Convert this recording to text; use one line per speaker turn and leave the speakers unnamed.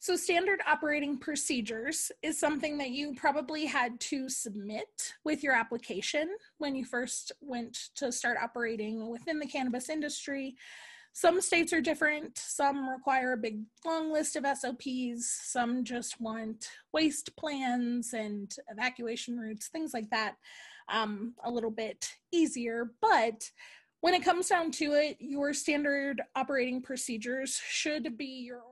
So, standard operating procedures is something that you probably had to submit with your application when you first went to start operating within the cannabis industry. Some states are different. Some require a big long list of SOPs. Some just want waste plans and evacuation routes, things like that, um, a little bit easier. But when it comes down to it, your standard operating procedures should be your